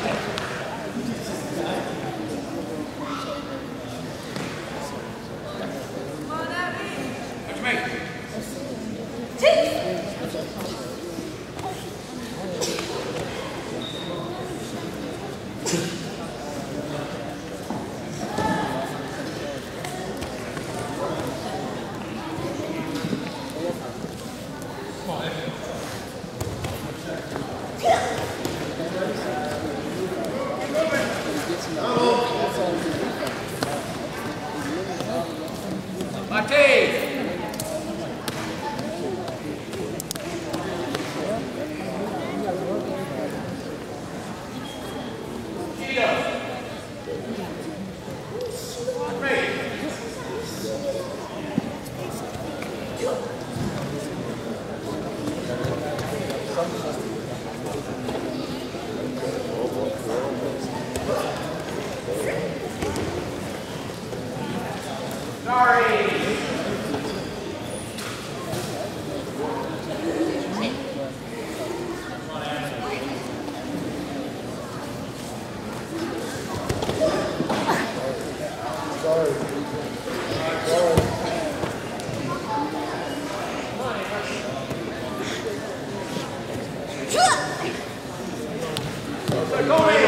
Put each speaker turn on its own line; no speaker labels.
Okay. Sorry. Go ahead.